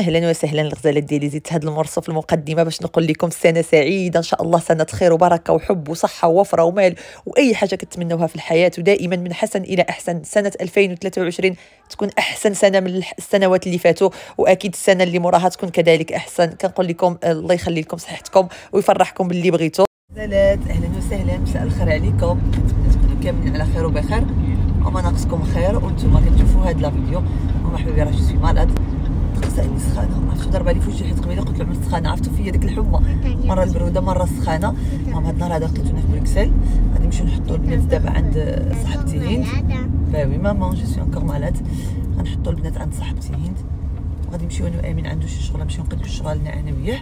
أهلا وسهلا الغزالات ديالي زدت هذا المرصف المقدمة باش نقول لكم سنة سعيدة. إن شاء الله سنة خير وبركة وحب وصحة ووفرة ومال وأي حاجة كتمنوها في الحياة. ودائما من حسن إلى أحسن. سنة 2023 تكون أحسن سنة من السنوات اللي فاتوا. وأكيد السنة اللي موراها تكون كذلك أحسن. كنقول لكم الله يخلي لكم صحتكم ويفرحكم باللي بغيتو غزالات أهلا وسهلا. مساء الخير عليكم. نتمنى تكونوا كاملين على خير وبخير. وما ناقصكم خير. وأنتم كتشوفوا هذا لا فيديو. ومرحبا راه je suis malade تقساني سخانة. عرفتوا ضربة لي في وجهي حيت قبيلة؟ قلت له عملت سخانه عرفتوا فيا ديك الحمى. مرة البرودة مرة السخانة. المهم هاد النهار هذا لقيتونا في بروكسل. غادي نمشيو نحطوا البنات دابا عند صاحبتي هند. bah oui maman je suis encore malade غنحطوا البنات عند صاحبتي هند. وغادي نمشيو أنا وأمين عنده شي شغل. نمشيو نقدو شغالنا أنا وياه.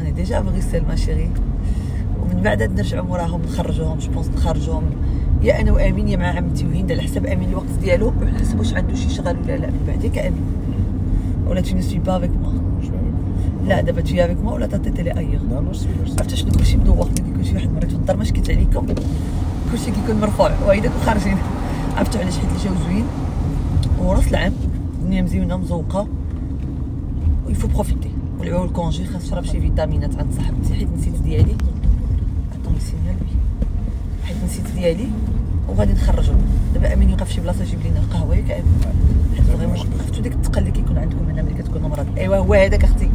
أنا déjà بغيسل ma chérie. ومن بعد نرجعوا موراهم نخرجوهم je pense نخرجوهم. يا أنا وأمين يا مع عمتي وهند على حساب أمين الوقت ديالو. على حسب واش عنده شي شغل ولا لا من بعد أمين. ولا tu ne suis pas avec moi. لا دابا tu es avec moi ولا تعطي تيلي أيغ. عرفتوا شنو؟ كلشي مدوق ملي كيكون شي واحد مريض في الدار ما شكيت عليكم. كلشي كيكون مرفوع. وهيداك خارجين. عرفتوا علاش حيت الجو زوين؟ ورأس العام الدنيا مزيونة مزوقة. ويفو بروفيتي ولعبوا الكونجي خاص نشرب شي فيتامينات عند صاحبتي. حيت نسيت ديالي. عطوني signal حيت نسيت ديالي. وغادي نخرجوا دابا امين يوقف شي بلاصة يجيب لينا القهوة ياك امين حيت vraiment ديك الثقه اللي كيكون عندكم هنا ملي كتكونوا مرض. ايوا هو هذاك أختي.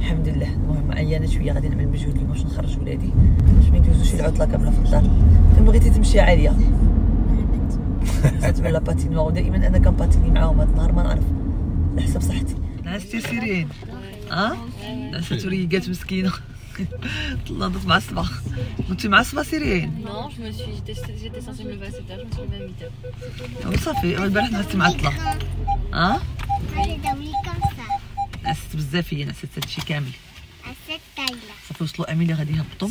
الحمد لله. المهم عيانة شوية غادي نعمل مجهود اليوم باش نخرج ولادي. باش ما يدوزو شي العطلة كاملة في الدار. بغيتي تمشي عالية. تبع la patinoire ودائما أنا كن patiner معاهم هاد النهار ما نعرف. على حسب صحتي. نعستي سيرين. ها؟ نعست ريقات مسكينة. طلعت معصبة كنتي معصبة سيرين Non, je me suis, j'étais, j'étais censée me lever à 7h, je me suis levée à 8h. وصافي البارح نعستي معطلة ها Allez, Daouli comme ça, نعست بزاف هي نعست هادشي كامل à cette taille-là. صافي وصلوا امين اللي غادي يهبطوا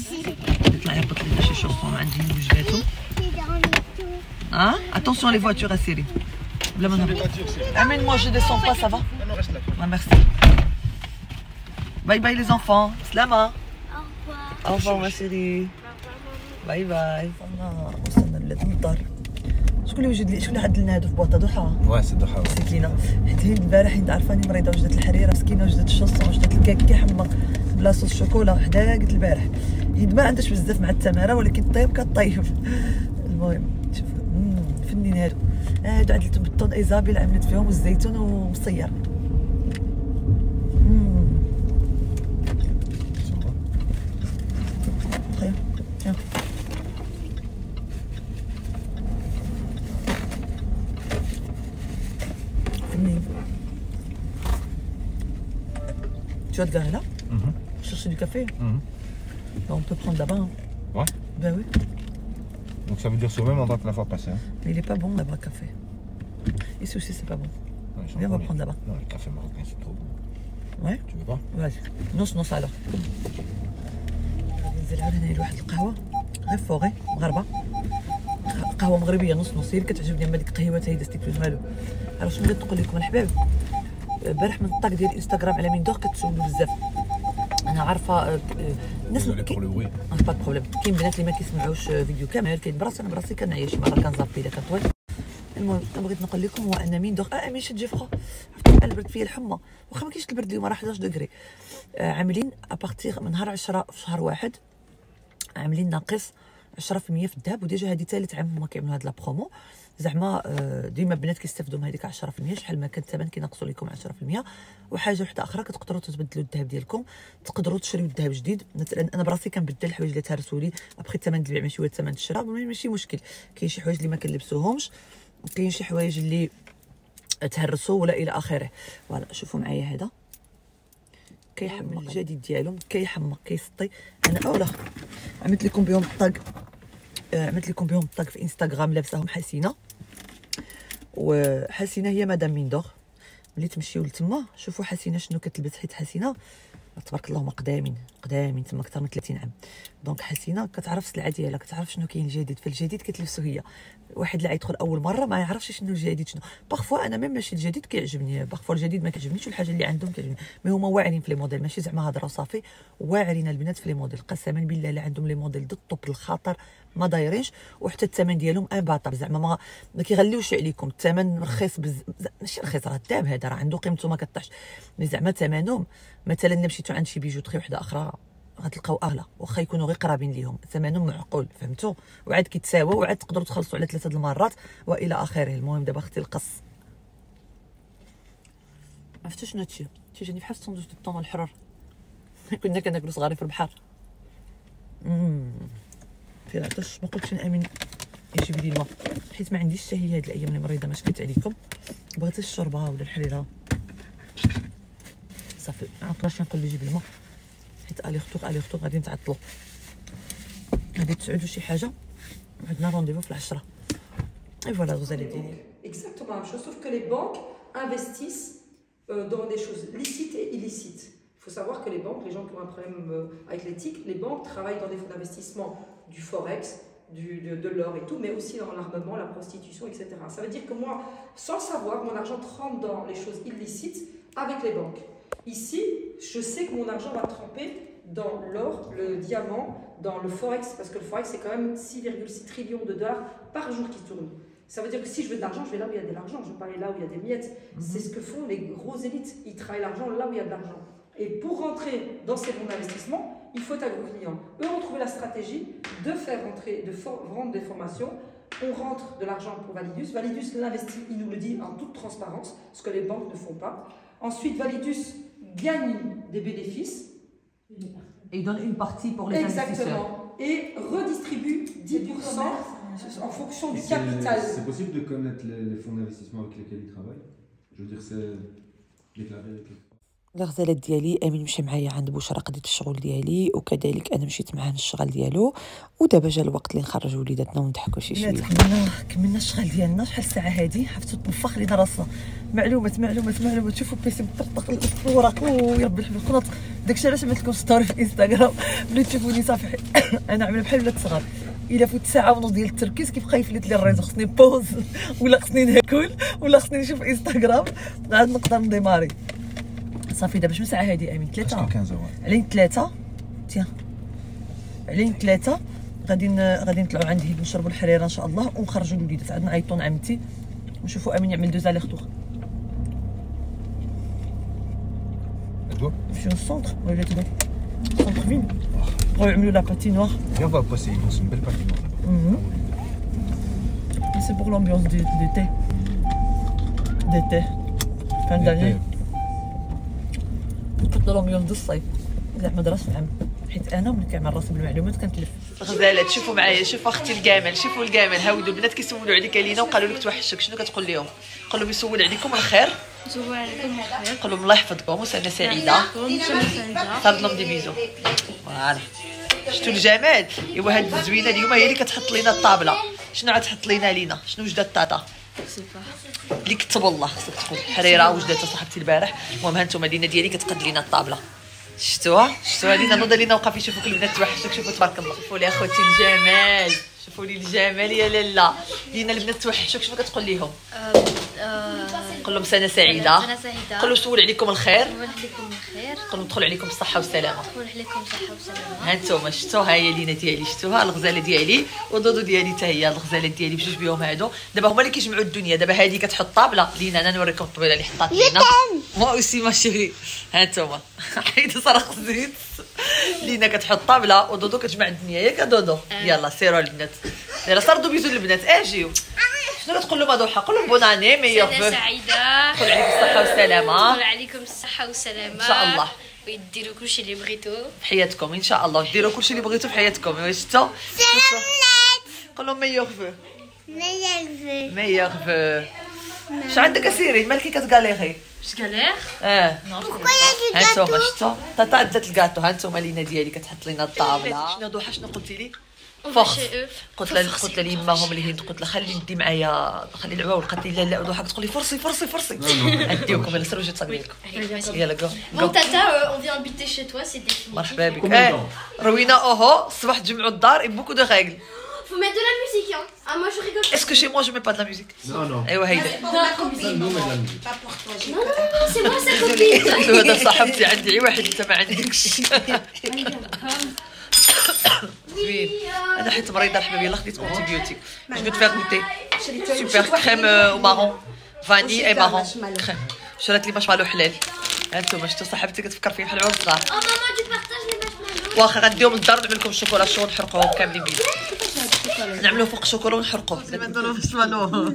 يطلع يهبط لنا شي شوصون عندي وجباتو C'est dans les tours. ها اتونسيون لي فواتور اسيري بلا ما نهبط امين مو je descends pas ça va merci bye bye les enfants سلامة Au revoir. ma chérie bye bye. وصلنا وصلنا لولاد الدار شكون اللي وجد لي شكون اللي عدل لنا هادو في بواطة ضحى؟ c'est Doha. نسيت لينا حيت هي البارح انت عارفاني مريضة وجدت الحريرة مسكينه وجدت ال chausson وجدت الكيك كي حمى بلا sauce chocolat حداها قلت البارح. هي ما عندهاش بزاف مع التمارة ولكن الطيب كطيب المهم شوف فنين هادو. هادو عدلتهم بالطون إيزابيل عملت فيهم والزيتون ومصير. vas te garer là Mhm. Chercher du café Mhm. Bah, On peut prendre là-bas. hein. Ouais. Ben oui. Donc ça veut dire c'est au même endroit que la fois passée. Hein. Mais il est pas bon là-bas, le café. Ici aussi, c'est pas bon. Ouais, ils sont Viens, on va bons, les- prendre là-bas. Non, le café marocain c'est trop bon. Ouais Tu veux pas Vas-y. Non, sinon ça alors. ننزل عاود هنا لواحد القهوة غير فوغي مغربة قهوة مغربية نص نص هي اللي كتعجبني اما ديك القهيوات هاي دازتك في مالو عرفت شنو بغيت نقول لكم الحباب البارح من الطاق ديال الانستغرام على مين دور كتسولوا بزاف. أنا عارفة آه، آه، الناس bruit. با بروبليم كاين بنات اللي ما كيسمعوش فيديو كامل كاين براسي أنا براسي كنعيا شي مرة كنزابي إلا كطويل المهم بغيت نقول لكم هو أن مين دوغ آه امين شد جي فخو عرفتوا البرد فيا الحمى. واخا ما كاينش البرد اليوم راه 11 دوغري آه عاملين ابارتيغ من نهار 10 في شهر واحد عاملين ناقص 10% في الذهب وديجا هذه ثالث عام هما كيعملوا هاد لا برومو. زعما آه، ديما البنات كيستافدوا من هذيك 10% شحال ما كان الثمن كينقصوا لكم 10% وحاجة وحدة أخرى كتقدروا تبدلوا الذهب ديالكم تقدروا تشريو الذهب جديد. مثلا أنا براسي كنبدل الحوايج اللي تهرسوا لي أبخي الثمن البيع ماشي هو الثمن الشراء المهم ماشي مشكل. كاين شي حوايج اللي ما كنلبسوهمش وكاين شي حوايج اللي تهرسوا ولا إلى آخره. voilà شوفوا معايا هذا. كيحمق الجديد ديالهم كيحمق كيسطي. أنا أولا عملت لكم بهم ال tag آه، عملت لكم بهم ال tag في إنستغرام لابساهم حسينة. وحسينة هي مدام ميندور ملي تمشيو لتما شوفوا حسينة شنو كتلبس حيت حسينة تبارك الله هما قدامين قدامين تما أكثر من 30 عام. donc حسينه كتعرف السلعه ديالها كتعرف شنو كاين جديد فالجديد كتلبسو هي. واحد اللي يدخل أول مرة ما يعرفش شنو الجديد شنو. parfois أنا même ماشي الجديد كيعجبني. parfois الجديد ما كيعجبنيش والحاجة اللي عندهم كيعجبني. mais هما واعرين في les modèles. ماشي زعما هضرة وصافي. واعرين البنات في les modèles. قسما بالله اللي عندهم les modèles ضد الطوب الخطر ما دايرينش. وحتى الثمن ديالهم ان باطر زعما ما ما كيغليوش عليكم. الثمن رخيص بز... ماشي رخيص راه الذهب هذا. راه عنده قيمته ما كطيحش. مي زعما ثمنهم مثلا مشيتو عند شي بيجوتري وحدة أخرى غتلقاو اغلى واخا يكونوا غير قرابين ليهم. ثمنهم معقول فهمتوا وعاد كيتساوى وعاد تقدروا تخلصوا على ثلاثة المرات وإلى آخره. المهم دابا أختي القص. عرفتوا شنو هادشي. تيجيني بحال السندويش د الطون الحرر. كنا كناكلو صغارين في البحر. في العطش ما قلتش نامن يجيب لي الماء حيت ما عنديش هي هاد الأيام اللي مريضة ما شكيت عليكم. بغيت الشوربة ولا الحريرة. صافي. عرفناش نقول له جيب الماء. حيت الي خطوط الي خطوط غادي نتعطلوا غادي تسعدوا شي حاجه عندنا رونديفو في العشرة اي فوالا الغزاله ديالي Exactement la même chose, sauf que les banques investissent euh, dans des choses licites et illicites. Il faut savoir que les banques, les gens qui ont un problème euh, avec l'éthique, les banques travaillent dans des fonds d'investissement du forex, du, de, de l'or et tout, mais aussi dans l'armement, la prostitution, etc. Ça veut dire que moi, sans le savoir, mon argent trempe dans les choses illicites avec les banques. Ici, je sais que mon argent va tremper dans l'or, le diamant, dans le forex, parce que le forex, c'est quand même 6,6 trillions de dollars par jour qui tournent. Ça veut dire que si je veux de l'argent, je vais là où il y a de l'argent. Je ne vais pas aller là où il y a des miettes. C'est ce que font les grosses élites. Ils travaillent l'argent là où il y a de l'argent. Et pour rentrer dans ces fonds d'investissement, il faut être agro-client. Eux ont trouvé la stratégie de faire rentrer, de vendre des formations. On rentre de l'argent pour Validus. Validus l'investit, il nous le dit en toute transparence, ce que les banques ne font pas. Ensuite, Validus gagne des bénéfices Et il donne une partie pour les Exactement. Et redistribue 10% en fonction du capital. C'est possible de connaître les, les fonds d'investissement avec lesquels ils travaillent Je veux dire, c'est déclaré. الغزالات ديالي أمين مشى معايا عند بشرى قضيت الشغل ديالي وكذلك أنا مشيت معاه الشغل ديالو ودابا جا الوقت اللي نخرج وليداتنا ونضحكوا شي شوية. كملنا كملنا الشغل ديالنا شحال الساعة هادي حفتو تنفخ لينا راسنا معلومات معلومات معلومات شوفوا بيسي مطرطق الوراق ويا ربي الحمد. قنط داكشي علاش عملت لكم ستوري في الانستغرام بلي تشوفوني صافي. أنا عاملة بحال ولاد صغار. إلا فوت ساعة ونص ديال التركيز كيبقى يفلت لي الريزو خصني بوز ولا خصني ناكل ولا خصني نشوف انستغرام عاد نقدر نديماري صافي دابا شنو ساعة هادي أمين؟ ثلاثة 15 ouais. علين ثلاثة تيا. علين ثلاثة غادي غادي نطلعوا عند هيد نشربوا الحريرة إن شاء الله ونخرجوا الوليدات عاد نعيطوا لعمتي ونشوفوا أمين يعمل دوز على خطو. Et toi نمشيو للسونتر ولا تبان سونتر فين بغاو يعملوا لا باتينوار Viens, on va passer. Ils ont une belle patinoire. Là-bas. سي بور لامبيونس دي ديتي ديتي فان داني كنت لامبيونس دو الصيف. زعما دراسة العام حيت أنا ملي كنعمل راسي بالمعلومات كنتلف. غزالات شوفوا معايا شوفوا أختي الجمل شوفوا الجمل هاودوا البنات كيسولوا عليك لينا وقالوا لك توحشك. شنو كتقول لهم؟ قول لهم يسول عليكم الخير. نزور عليكم الخير. قول لهم الله يحفظكم وسنة سعيدة. سنة سعيدة. صاب لهم des bisous. voilà. شفتوا الجمال؟ إيوا هاد الزوينة اليوم هي اللي كتحط لينا الطابلة. شنو غتحط لينا لينا؟ شنو وجدات الطاطا؟ سيبا اللي كتب الله خصك تقول حريرة وجدتها صاحبتي البارح. المهم ها أنتم لينا ديالي كتقد لينا الطابلة. شفتوها؟ شفتوها؟ لينا نوضه لينا وقف يشوفوك البنات توحشوك شوفوا تبارك الله. شوفوا لي أخوتي الجمال. شوفوا لي الجمال يا لالا لينا البنات توحشوك شنو كتقول لهم قول لهم سنة سعيدة. سنة سعيدة. قول لهم سول عليكم الخير. نقول عليكم الخير. قول لهم دخل عليكم بالصحه والسلامة. نقول عليكم صحة وسلامة ها أنتم شفتوا ها هي لينا ديالي شفتوها؟ الغزالة ديالي ودودو ديالي حتى هي الغزالات ديالي بجوج بيهم هادو. دابا هما اللي كيجمعوا الدنيا دابا هادي كتحط طابله لينا أنا نوريكم الطبيلة اللي حطات لينا. moi aussi ma chérie ها أنتم حيد صرخ زيت. لينا كتحط طابله ودودو كتجمع الدنيا. ياك يا دودو يلا سيروا البنات يلا صردوا بيزو البنات. اجيو شنو كتقول لهم ضحى قول لهم bonne année meilleurs سنة vœux سعيدة. قول عليك الصحة والسلامة. نقول عليكم الصحة والسلامة. إن شاء الله. ويديروا كلشي اللي بغيتو. في حياتكم إن شاء الله. ديروا كلشي اللي بغيتو في حياتكم. واش شفتوا قول لهم meilleurs vœux Meilleurs meilleurs vœux اش عندك اسيري مالكي كتقاليغي كالير آه هانتوما gâteau شفتوا؟ تاتا عدات الكاطو هانتوما لينا ديالي كتحط لنا الطابلة. شنو ضحى شنو قلتي لي؟ eux. قلت لها قلت لها ليماهم اللي هند قلت لها خلي ندي معايا خلي العواول قالت لي لا لا وضحك تقول لي فرصي فرصي فرصي. نديوكم يلا سيروا جي تصاوبي لكم يلا جو Tata, euh, on vient habiter chez toi, c'est définitif. مرحبا بك. temps روينا أوهو الصباح تجمعوا الدار بوكو دو ريغل. Faut mettre de la musique, hein. Ah, moi je rigole. اسكو chez moi je mets pas de la musique Non, non. ايوا هيدا Ça, nous, on met de la musique. Non, non, non, c'est moi sa copine. قلت له هذا صاحبتي عندي غير واحد انت ما عندكش زوين أنا حيت مريضه الحباب يلا خديت antibiotique je vais te faire goûter super crème au marron vanille et marron crème شرات لي مارشمالو حلال هانتوما شفتوا صاحبتي كتفكر فيا بحال العود صغار Oh, maman, tu partages les marshmallows. واخا غنديهم للدار نعمل لكم الشوكولا شو نحرقوهم كاملين بيد نعملوه فوق الشوكولا ونحرقوه. مارشمالو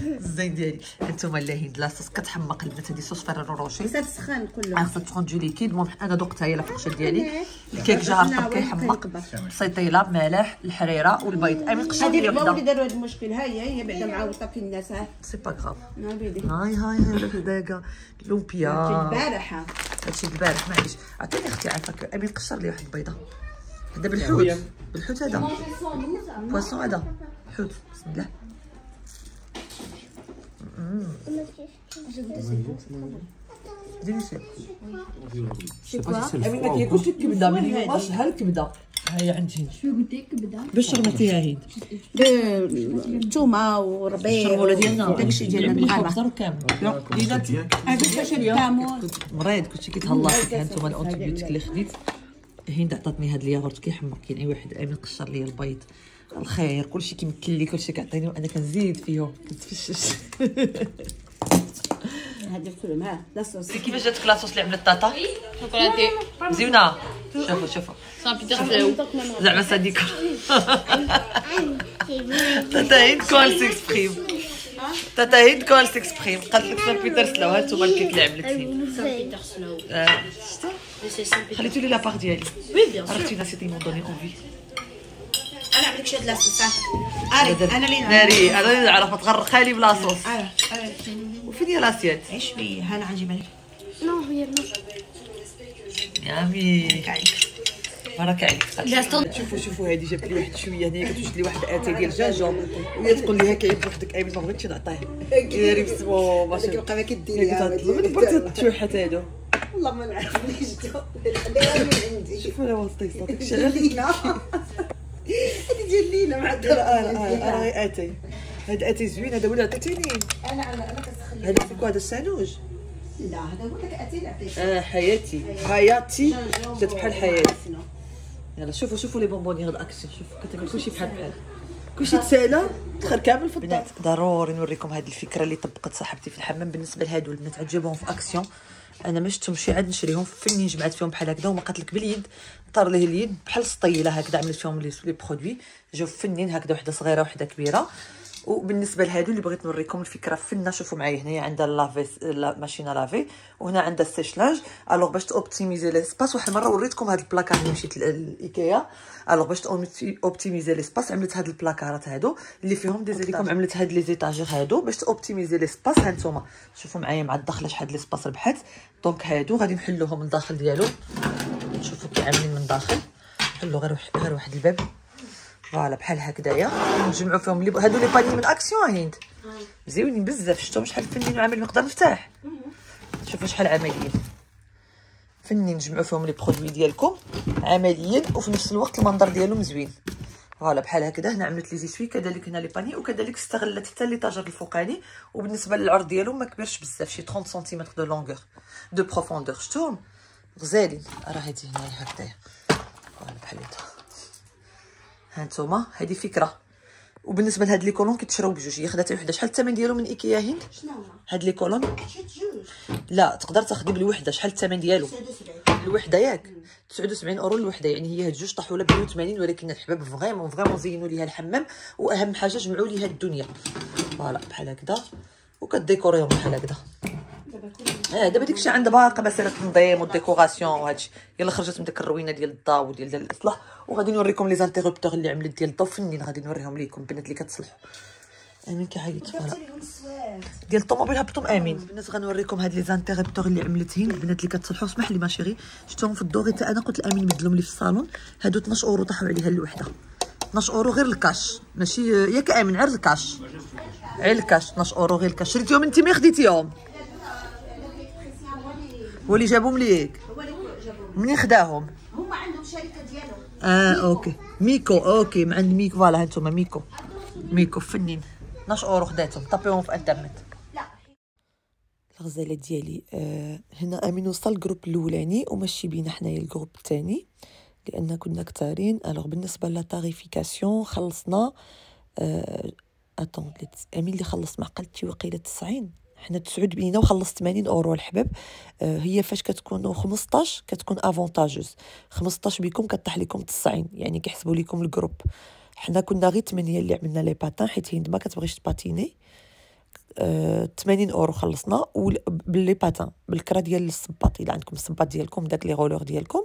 الزين ديالي هانتوما لا هند لاصوص كتحمق البنات هادي صوص فريرو روشي خاصها تسخن كله. خاصها تكون جو ليكيد المهم أنا ذقتها هي فوقشه ديالي. الكيك جا هرطب كيحمق. سيطيله ملح الحريرة والبيض. امين قشر هذه البوا اللي داروا هذا المشكل. ها هي هي بعدا معاوطه في الناس. ها سي با بيدي. هاي هاي هاي هداكا لوبيا. البارح ها هادشي البارح معليش. عطيني أختي عافاك امين قشر لي واحد البيضة. هذا بالحوت بالحوت هذا. poisson هذا. حوت بسم الله. délicieux امين ما كياكلش الكبده من اليوم واش ها الكبده هاي عندي باش شربتيها هند الثومه وربيع الشربوله ديالنا داكشي ديالنا المغرب أكثر كامل. هذا باش الكامون مريض كلشي كيتهلا فيك هانتوما ال antibiotique اللي خديت. هند عطاتني هاد الياغورت كيحمر كاين أي واحد امين قشر لي البيض. الخير كلشي كيمكن لي كلشي كيعطيني وأنا كنزيد فيهم كنتفشش هذا الفيلم ها la sauce كيفاش جاتك la sauce اللي عملت طاطا؟ Chocolaté. مزيونه شوفوا شوفوا. زعما ساديكو تاتا هند qu'on s'exprime تاتا هند كون سيكسبريم. قالت لك سان بيتر سلاو هانتوما الكيك اللي c'est Saint Peter. خليتو لي لابار ديالي. عرفتي ناس يمون دوني أونفي. أنا عملت شي هاد لاصوص أنا اللي ناري أنا اللي نعرف تغرقها لي بلاصوص آه آه وفين هي لاسيات؟ عيش بيا أنا غنجيب عليك Non, regarde. يامي بارك عليك. شوفوا شوفوا هذه جابت لي واحد شوية هنايا كتوجد لي واحد اتاي ديال الدجاجه وهي تقول لي هكا عيب بوحدك ايمن ما بغيتش نعطيه. يا بسمو ما كيبقى ما الله. كديري برت التوحات هادو. والله ما نعرف خليها من عندي. شوفوا أنا وسطيصه داك الشيء غير لينا. هذه ديال لينا مع أنا غير اتاي هذا اتاي زوين هذا ولا عطيتيني. أنا أنا هذا فيكو هذا السانوج. لا هذا هو داك اتي اللي عطيت آه حياتي. حياتي. جات بحال حياتي. يلا شوفوا شوفوا les bonbonnières هاد اكسيون شوفوا كتعمل كلشي بحال بحال. كلشي تسالى دخل كامل في الدار ضروري نوريكم هاد الفكرة اللي طبقت صاحبتي في الحمام. بالنسبة لهادو البنات عجبهم في أكسيون. أنا ما شفتهمش عاد نشريهم. فني جمعت فيهم بحال هكذا وما قالت لك باليد. طار ليه اليد بحال سطيلة هكذا عملت فيهم les les produits جاو فنين هكذا وحدة صغيرة وحدة كبيرة. وبالنسبة لهادو اللي بغيت نوريكم الفكرة فنه شوفوا معايا هنايا عندها laver la machine à laver وهنا عندها ال sèche-linge. alors باش ت optimiser l'espace واحد المره وريتكم هاد البلاكار اللي مشيت ل IKEA alors باش optimiser l'espace عملت هاد البلاكارات هادو اللي فيهم لكم عملت هاد les étagères هادو باش ت optimiser l'espace ها نتوما شوفوا معايا مع الداخله شحال l'espace ربحت donc هادو غادي نحلوهم من الداخل ديالو. نشوفوا كي عاملين من الداخل نحلو غير غير واحد الباب. voilà بحال هكذايا؟ نجمعوا فيهم لي هادو les paniers من أكسيون هند. زوينين بزاف. شفتهم شحال فنين وعامل مقدار مفتاح شوفوا شحال عمليين. فنين نجمعوا فيهم les produits ديالكم عمليا وفي نفس الوقت المنظر ديالهم زوين. voilà بحال هكذا؟ هنا عملت les essuies كذلك هنا les paniers وكذلك استغلت حتى l'étagère الفوقاني. وبالنسبة للعرض ديالو ما كبرش بزاف شي 30 centimètres de longueur de profondeur شفتوهم؟ غزالين. راه هادي هنايا هكذايا. voilà بحال هكا هانتوما هذه فكرة. وبالنسبة لهاد les colonnes كيتشراو بجوج هي خدات وحدة. شحال الثمن ديالو من إيكيا هند؟ شنو هاد les colonnes. لا تقدر تاخدي بالوحده شحال الثمن ديالو؟ 79 الوحدة ياك. 79 أورو الوحدة. يعني هي هاد جوج طاحوا لها ب 180 ولكن الحباب vraiment vraiment زينوا ليها الحمام. وأهم حاجة جمعوا ليها الدنيا. voilà بحال هكذا. وكديكوريهم بحال هكذا. آه دابا داكشي عندها باقا مساله التنظيم و ال décoration وهادشي. يلا خرجت من ديك الروينة ديال الضو وديال ديال الإصلاح وغادي نوريكم les interrupteurs اللي عملت ديال الضو فنين غادي نوريهم ليكم البنات اللي كتصلحوا. آمين كيعيط ديال الطوموبيل هبطوا آمين. البنات غنوريكم هاد les interrupteurs اللي عملت هند البنات اللي كتصلحوا. اسمح لي ma chérie شفتهم في ال doré حتى أنا قلت لأمين بدلهم لي في الصالون. هادو 12 أورو طاحوا عليها الوحده 12 أورو غير ال cache. ماشي ياك آمين غير ال cache. غير ال cache 12 أورو غير ال cache. شريتيهم انت mais خديتيهم. هو اللي جابهم ليك. منين خداهم؟ هما عندهم شركة ديالهم. آه OK. ميكو OK. من عند ميكو voilà هانتوما ميكو. ميكو فنين. 12 أورو خداتهم. طابيهم في انترنت الغزالة ديالي آه هنا أمين وصل ال groupe الأولاني وماشي بينا حنايا ال groupe الثاني لأن كنا كتارين. alors بالنسبة la tarification خلصنا آه attends أمين اللي خلص مع قلتي وقيله 90 حنا تسعود بينا وخلص 80 أورو الحباب. آه هي فاش كتكونوا 15 كتكون avantageuse 15 بكم كطيح لكم 90 يعني كيحسبوا لكم ال groupe حنا كنا غير 8 اللي عملنا les patins حيت هند ما كتبغيش تباتيني آه 80 أورو خلصنا ب les patins بالكرا ديال الصباط إلا عندكم الصباط ديالكم داك les rollers ديالكم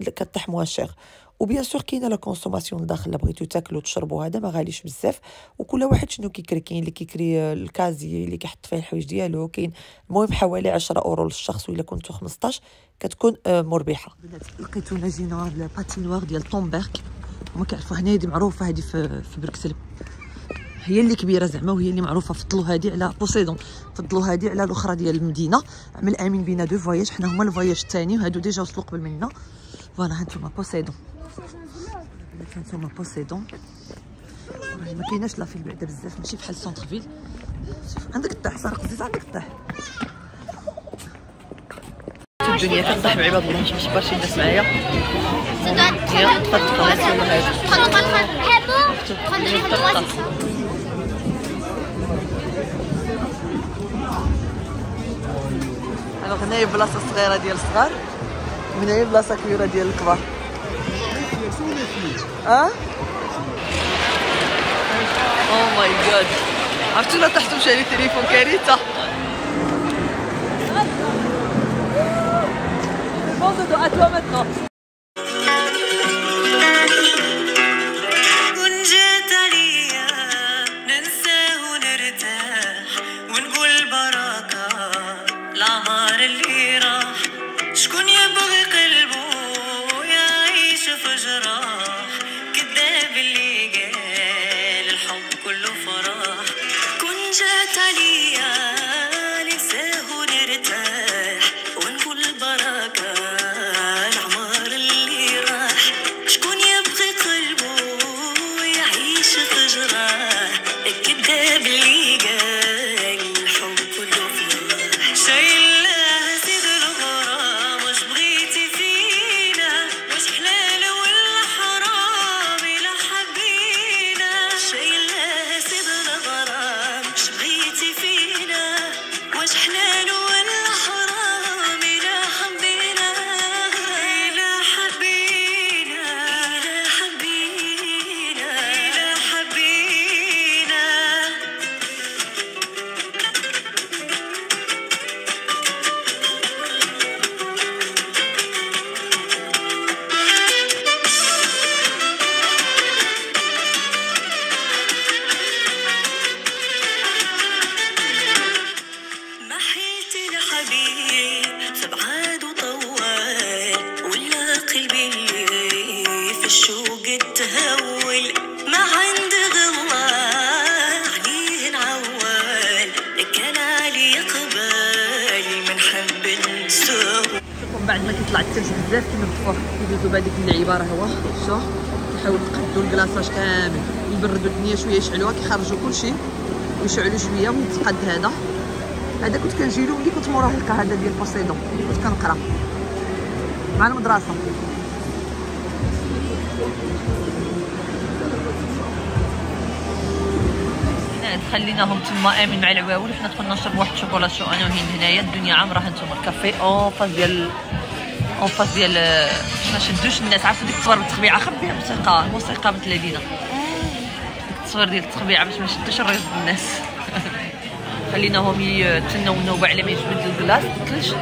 كطيح moins cher و bien sûr كاينة la consommation لداخل لا بغيتو تاكلوا تشربوا هذا ما غاليش بزاف. وكل واحد شنو كيكري كاين اللي كيكري ال casier اللي كيحط فيه الحوايج ديالو كاين المهم حوالي 10 أورو للشخص ولا كنتو 15 كتكون آه مربحة. لقيتو لجينا ال patinoire ديال طومبيرغ هما كيعرفوا هنا هذه معروفة هذه في بروكسل هي اللي كبيرة زعما وهي اللي معروفة فضلوا هذه على بوسيدون فضلوا هذه على الأخرى ديال المدينة عمل امين بينا deux voyages حنا هما ال voyage الثاني وهادو déjà وصلوا قبل منا voilà هانتوما بوسيدون هانتوما بوسيدون ما كايناش la file بعدا بزاف ماشي بحال centre-ville عندك الطاح سارق زيت عندك الطاح. الدنيا كتطيح بعباد الله ماشي برشا الناس معايا. يلا تفضل alors هنايا بلاصة صغيرة ديال الصغار؟ وهنايا بلاصة كبيرة ديال الكبار؟ آه أو ماي جاد عرفتوا لا تحت لي تليفون كارثة. بعد ما كيطلع الثلج بزاف كيما بالفور كيدوزو بهذيك اللعيبه راه هو؟ شوف كيحاولوا يقدوا ال glaçage كامل. يبردوا الدنيا شوية يشعلوها كيخرجوا كلشي. ويشعلوا شوية ويتقاد هذا. هذا كنت كنجيلو ملي كنت مراهقه هذا ديال بوسيدون. كنت كنقرا. مع المدرسة. خليناهم تما آمين مع العواول. حنا دخلنا نشرب واحد ال chocolat chaud أنا وهند هنايا. الدنيا عامرة. هانتوما ال café en face ديال أون فاس ديال ما شدوش الناس؟ عرفتوا ديك التصوير بالطبيعة؟ خبيها الموسيقى. الموسيقى مثل ديك التصوير ديال الطبيعة باش ما الريز الناس. خليناهم يتسناو النوبه على ما يجبد الكلاص الثلج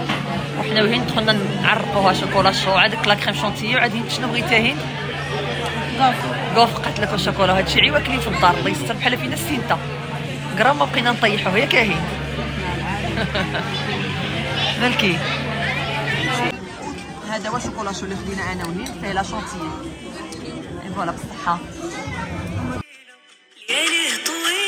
وحنا وهند دخلنا نعرقوها شوكولا شو عاد لا كريم شونتيي وعاد شنو بغيتي هند؟ غوف غوف قالت لك الشوكولا هادشي عي واكلين في الدار الله يستر بحال فينا السينتا. قرام ما بقينا نطيحوه ياك يا هند. مالكي هذا هو الشوكولاشو اللي خدينا أنا وهند فيه لا شونتيي فوالا بالصحه لياليه طويلة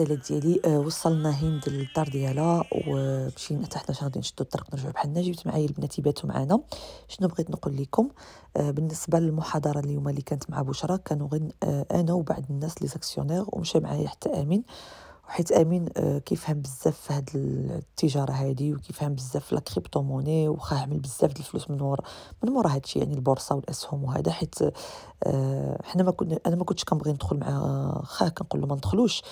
الغزاله ديالي آه، وصلنا هند للدار ديالها ومشينا حتى حنا غادي نشدو الطريق نرجعو بحالنا جبت معايا البنات يباتوا معنا شنو بغيت نقول لكم؟ آه، بالنسبة للمحاضرة اليوم اللي كانت مع بشرى كانوا غير آه، أنا وبعض الناس les actionnaires ومشى معايا حتى أمين. وحيت أمين كيفهم بزاف في هاد التجارة هادي وكيفهم بزاف في la crypto-monnaie وخا عمل بزاف د الفلوس من ورا من ورا هادشي يعني البورصة والأسهم وهذا. حيت حنا ما كنا أنا ما كنتش كنبغي ندخل مع خاه كنقول له ما ندخلوش.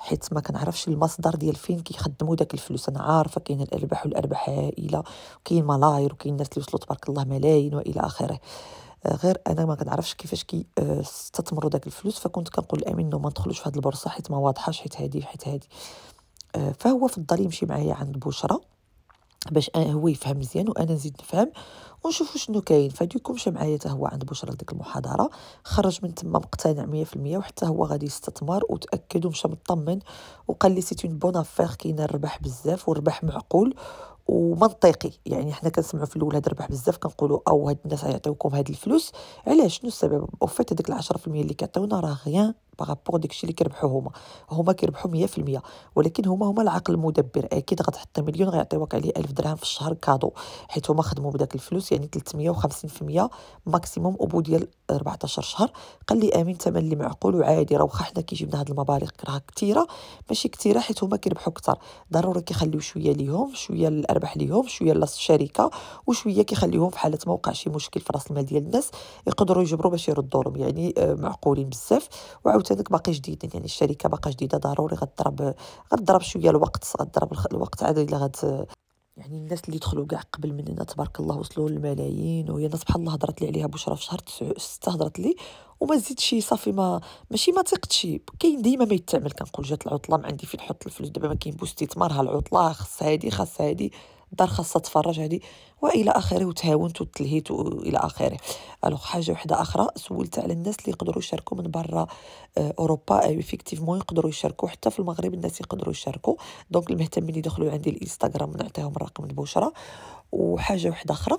حيت ما كنعرفش المصدر ديال فين كيخدموا داك الفلوس. أنا عارفة كاين الأرباح والأرباح هائلة وكاين ملاير وكاين الناس اللي وصلوا تبارك الله ملايين وإلى آخره. آه، غير أنا ما كنعرفش كيفاش كيستثمروا داك الفلوس فكنت كنقول لامين إنه ما ندخلوش في هذه البورصة حيت ما واضحاش حيت هادي حيت هادي. آه، فهو فضل يمشي معايا عند بشرى باش هو يفهم مزيان وأنا نزيد نفهم. ونشوفوا شنو كاين. فديكم مشى معايا حتى هو عند بشرى لديك المحاضرة. خرج من تما مقتنع 100% وحتى هو غادي يستثمر وتأكد ومشى مطمن وقال لي c'est une bonne affaire كاين الربح بزاف والربح معقول ومنطقي. يعني حنا كنسمعوا في الأول هاد الربح بزاف كنقولوا أو هاد الناس غيعطيوكم هاد الفلوس. علاش؟ شنو السبب؟ au fait هذاك 10% اللي كيعطيونا؟ راه rien par rapport داكشي اللي كيربحوا هما. هما كيربحوا 100% ولكن هما هما العقل المدبر. أكيد غتحط مليون غيعطيوك عليه 1000 درهم في الشهر cadeau. حيت هما خدموا بداك الفلوس يعني 350% ماكسيموم أبو ديال 14 شهر. قال لي آمين ثمن اللي معقول وعادي. راه واخا حنا كيجيبنا هاد المبالغ راه كثيره ماشي كثيره حيت هما كيربحوا أكثر ضروري كيخليو شوية ليهم شوية الارباح ليهم شوية للشركة وشوية كيخليوهم في حالة ما وقع شي مشكل في رأس المال ديال الناس. يقدروا يجبروا باش يردوا لهم يعني آه، معقولين بزاف. وعاوتاني باقي جديد يعني الشركة باقا جديدة ضروري غضرب غضرب شوية الوقت الخ- الوقت عاد إلا غت يعني الناس اللي دخلوا كاع قبل مننا تبارك الله وصلوا للملايين وهي الناس بحال الله هضرت لي عليها بشرى في شهر تسع- ستة هضرت لي وما زيدش صافي ما ماشي ما ثقتش كاين ديما ما يتعمل كنقول جات العطلة ما عندي فين نحط الفلوس دابا ما كاين بو استثمار ها العطلة خاص هادي خاص هادي. الدار خاصها تفرج هادي وإلى آخره وتهاونت وتلهيت وإلى آخره. alors حاجة وحدة أخرى سولت على الناس اللي يقدروا يشاركوا من برا آه، أوروبا. effectivement يقدروا يشاركوا حتى في المغرب الناس يقدروا يشاركوا. donc المهتمين يدخلوا عندي الإنستغرام نعطيهم الرقم البشرى وحاجة وحدة أخرى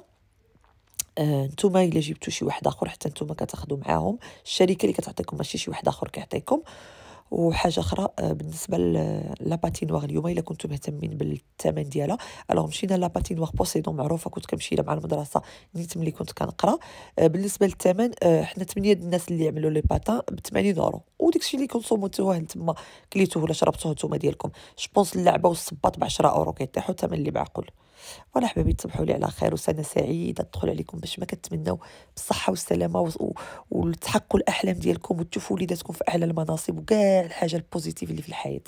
آه، نتوما إلا جبتوا شي واحد آخر حتى نتوما كتاخذوا معاهم. الشركة اللي كتعطيكم ماشي شي واحد آخر كيعطيكم. وحاجة أخرى آه، بالنسبة la patinoire اليوم إلا كنتم مهتمين بالثمن ديالها. alors مشينا la patinoire بوسيدون معروفه كنت كنمشي لها مع المدرسة نيت ملي كنت كنقرأ. آه، بالنسبة للثمن آه، حنا ثمانية الناس اللي يعملوا les patins ب 80 اورو وداكشي اللي كونسوموتوه تما كليتوه ولا شربتوه نتوما ديالكم. je pense اللعبة والصباط ب 10 اورو كيطيحوا ثمن اللي معقول ولا حبايبي تصبحوا لي على خير وسنة سعيدة. تدخل عليكم باش ما كتمناو بالصحه والسلامة وتحققوا الأحلام ديالكم وتشوفوا وليداتكم في أعلى المناصب وكاع الحاجة ال positive اللي في الحياة.